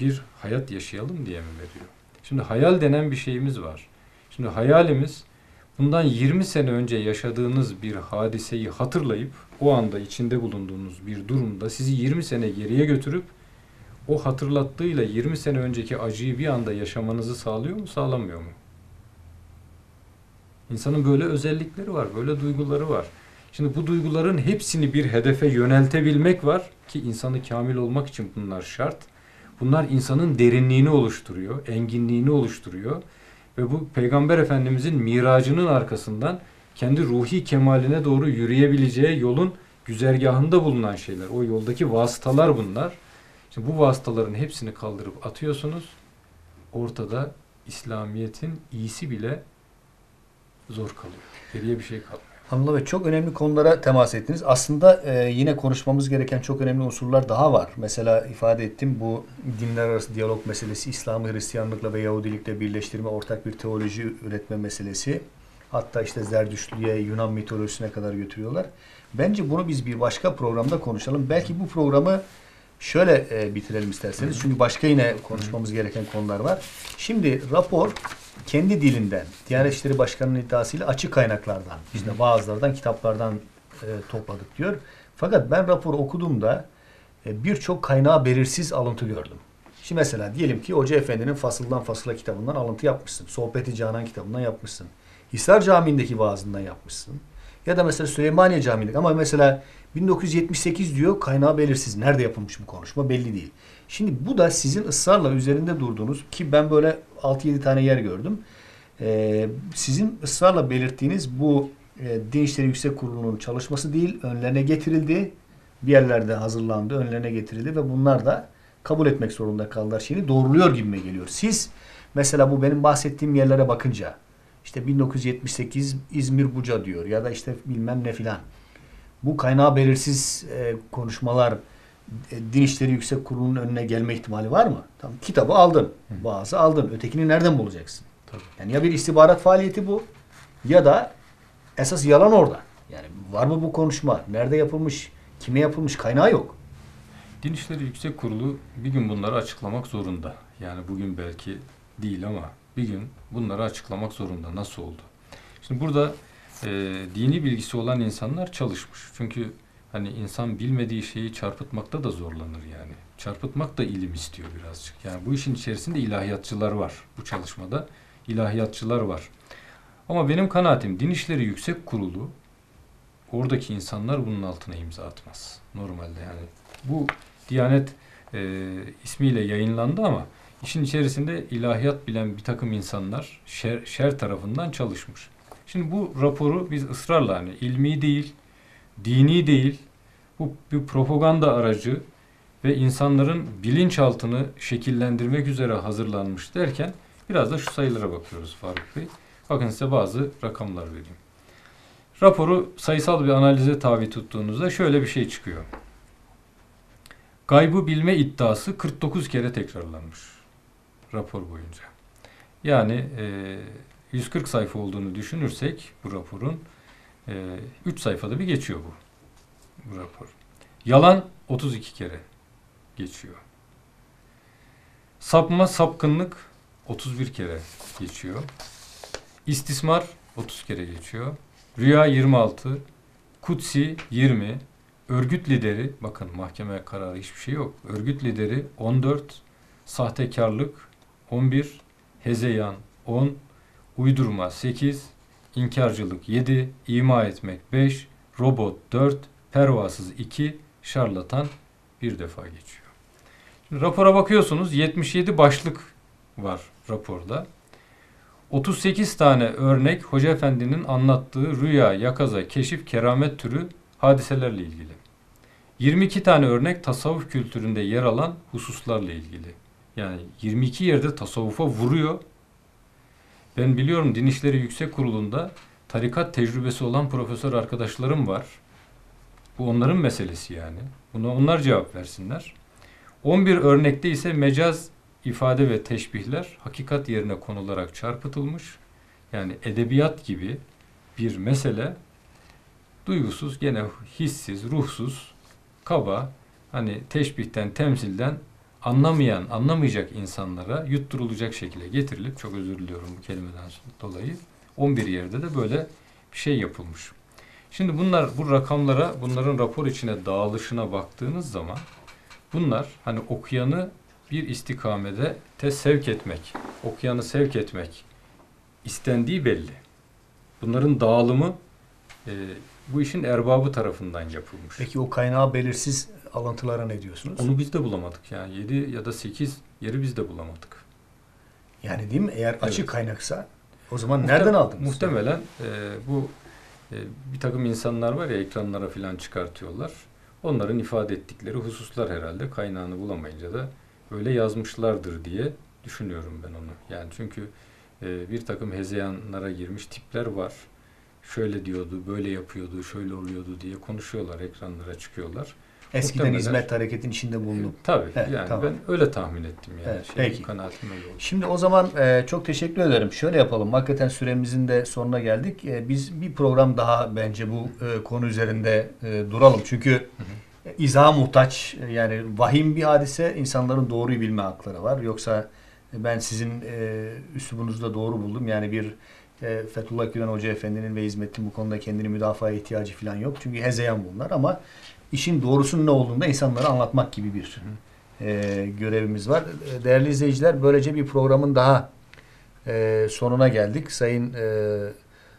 bir hayat yaşayalım diye mi veriyor? Şimdi hayal denen bir şeyimiz var. Şimdi hayalimiz bundan 20 sene önce yaşadığınız bir hadiseyi hatırlayıp o anda içinde bulunduğunuz bir durumda sizi 20 sene geriye götürüp o hatırlattığıyla 20 sene önceki acıyı bir anda yaşamanızı sağlıyor mu, sağlamıyor mu? İnsanın böyle özellikleri var, böyle duyguları var. Şimdi bu duyguların hepsini bir hedefe yöneltebilmek var ki insanı kamil olmak için bunlar şart. Bunlar insanın derinliğini oluşturuyor, enginliğini oluşturuyor ve bu Peygamber Efendimizin miracının arkasından kendi ruhi kemaline doğru yürüyebileceği yolun güzergahında bulunan şeyler. O yoldaki vasıtalar bunlar. Şimdi bu vasıtaların hepsini kaldırıp atıyorsunuz. Ortada İslamiyet'in iyisi bile zor kalıyor. Geriye bir şey kalmıyor. Anıl Bey çok önemli konulara temas ettiniz. Aslında e, yine konuşmamız gereken çok önemli unsurlar daha var. Mesela ifade ettim bu dinler arası diyalog meselesi, İslam'ı Hristiyanlıkla ve Yahudilikle birleştirme, ortak bir teoloji üretme meselesi. Hatta işte Zerdüştlüğe, Yunan mitolojisine kadar götürüyorlar. Bence bunu biz bir başka programda konuşalım. Belki bu programı şöyle e, bitirelim isterseniz. Çünkü başka yine konuşmamız gereken konular var. Şimdi rapor kendi dilinden, Diyanet İşleri Başkanı'nın iddiasıyla açık kaynaklardan, işte bazılardan kitaplardan e, topladık diyor. Fakat ben raporu okuduğumda e, birçok kaynağı belirsiz alıntı gördüm. Şimdi mesela diyelim ki Hoca Efendi'nin Fasıldan Fasıla kitabından alıntı yapmışsın. Sohbeti Canan kitabından yapmışsın. Hisar Camii'ndeki vaazından yapmışsın. Ya da mesela Süleymaniye Camii'ndeki ama mesela 1978 diyor kaynağı belirsiz. Nerede yapılmış bu konuşma belli değil. Şimdi bu da sizin ısrarla üzerinde durduğunuz ki ben böyle 6-7 tane yer gördüm. Ee, sizin ısrarla belirttiğiniz bu e, Din İşleri Yüksek Kurulu'nun çalışması değil, önlerine getirildi. Bir yerlerde hazırlandı, önlerine getirildi ve bunlar da kabul etmek zorunda kaldılar. Şeyini doğruluyor gibime geliyor. Siz mesela bu benim bahsettiğim yerlere bakınca işte 1978 İzmir Buca diyor ya da işte bilmem ne filan. Bu kaynağı belirsiz e, konuşmalar e, Din İşleri Yüksek Kurulu'nun önüne gelme ihtimali var mı? Tamam, kitabı aldın, bazı aldın. Ötekini nereden bulacaksın? Tabii. Yani ya bir istihbarat faaliyeti bu ya da esas yalan orada. Yani var mı bu konuşma? Nerede yapılmış? Kime yapılmış? Kaynağı yok. Din İşleri Yüksek Kurulu bir gün bunları açıklamak zorunda. Yani bugün belki değil ama bir gün bunları açıklamak zorunda. Nasıl oldu? Şimdi burada e, dini bilgisi olan insanlar çalışmış. Çünkü hani insan bilmediği şeyi çarpıtmakta da zorlanır yani. Çarpıtmak da ilim istiyor birazcık. Yani bu işin içerisinde ilahiyatçılar var bu çalışmada. ilahiyatçılar var. Ama benim kanaatim Din İşleri Yüksek Kurulu oradaki insanlar bunun altına imza atmaz. Normalde yani. Bu Diyanet e, ismiyle yayınlandı ama işin içerisinde ilahiyat bilen bir takım insanlar şer, şer tarafından çalışmış. Şimdi bu raporu biz ısrarla hani ilmi değil, dini değil, bu bir propaganda aracı ve insanların bilinçaltını şekillendirmek üzere hazırlanmış derken biraz da şu sayılara bakıyoruz Faruk Bey. Bakın size bazı rakamlar vereyim. Raporu sayısal bir analize tabi tuttuğunuzda şöyle bir şey çıkıyor. Gaybı bilme iddiası 49 kere tekrarlanmış rapor boyunca. Yani e, 140 sayfa olduğunu düşünürsek bu raporun 3 sayfada bir geçiyor bu, bu rapor. Yalan 32 kere geçiyor. Sapma, sapkınlık 31 kere geçiyor. İstismar 30 kere geçiyor. Rüya 26, Kutsi 20, örgüt lideri, bakın mahkeme kararı hiçbir şey yok. Örgüt lideri 14, sahtekarlık 11, hezeyan 10, uydurma 8, inkarcılık 7, ima etmek 5, robot 4, pervasız 2, şarlatan bir defa geçiyor. Şimdi rapora bakıyorsunuz 77 başlık var raporda. 38 tane örnek Hoca Efendi'nin anlattığı rüya, yakaza, keşif, keramet türü hadiselerle ilgili. 22 tane örnek tasavvuf kültüründe yer alan hususlarla ilgili. Yani 22 yerde tasavvufa vuruyor. Ben biliyorum Din İşleri Yüksek Kurulu'nda tarikat tecrübesi olan profesör arkadaşlarım var. Bu onların meselesi yani. Buna onlar cevap versinler. 11 örnekte ise mecaz ifade ve teşbihler hakikat yerine konularak çarpıtılmış. Yani edebiyat gibi bir mesele duygusuz, gene hissiz, ruhsuz, kaba, hani teşbihten, temsilden anlamayan, anlamayacak insanlara yutturulacak şekilde getirilip, çok özür diliyorum bu kelimeden dolayı, 11 yerde de böyle bir şey yapılmış. Şimdi bunlar, bu rakamlara, bunların rapor içine dağılışına baktığınız zaman, bunlar hani okuyanı bir istikamede te sevk etmek, okuyanı sevk etmek istendiği belli. Bunların dağılımı e, bu işin erbabı tarafından yapılmış. Peki o kaynağı belirsiz alıntılara ne diyorsunuz? Onu biz de bulamadık yani 7 ya da 8 yeri biz de bulamadık. Yani değil mi? Eğer açık Evet. kaynaksa o zaman Muhtem- nereden aldınız? Muhtemelen e, bu e, bir takım insanlar var ya ekranlara falan çıkartıyorlar. Onların ifade ettikleri hususlar herhalde kaynağını bulamayınca da öyle yazmışlardır diye düşünüyorum ben onu. Yani çünkü e, bir takım hezeyanlara girmiş tipler var. Şöyle diyordu, böyle yapıyordu, şöyle oluyordu diye konuşuyorlar, ekranlara çıkıyorlar. Eskiden muhtemelen- hizmet hareketin içinde bulunup. Tabii Evet, yani tamam. ben öyle tahmin ettim yani. Evet, Şey, peki. Kanaatim öyle oldu. Şimdi o zaman e, çok teşekkür ederim. Şöyle yapalım. Hakikaten süremizin de sonuna geldik. E, biz bir program daha bence bu e, konu üzerinde e, duralım. Çünkü e, izaha muhtaç e, yani vahim bir hadise insanların doğruyu bilme hakları var. Yoksa e, ben sizin e, üslubunuzu da doğru buldum. Yani bir e, Fethullah Gülen Hoca Efendi'nin ve hizmetin bu konuda kendini müdafaa ihtiyacı falan yok. Çünkü hezeyan bunlar ama işin doğrusunun ne olduğunu da insanlara anlatmak gibi bir e, görevimiz var. Değerli izleyiciler böylece bir programın daha e, sonuna geldik. Sayın e,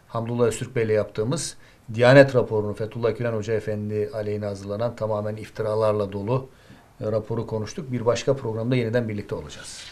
Hamdullah Öztürk Bey ile yaptığımız Diyanet raporunu Fethullah Gülen Hoca Efendi aleyhine hazırlanan tamamen iftiralarla dolu e, raporu konuştuk. Bir başka programda yeniden birlikte olacağız.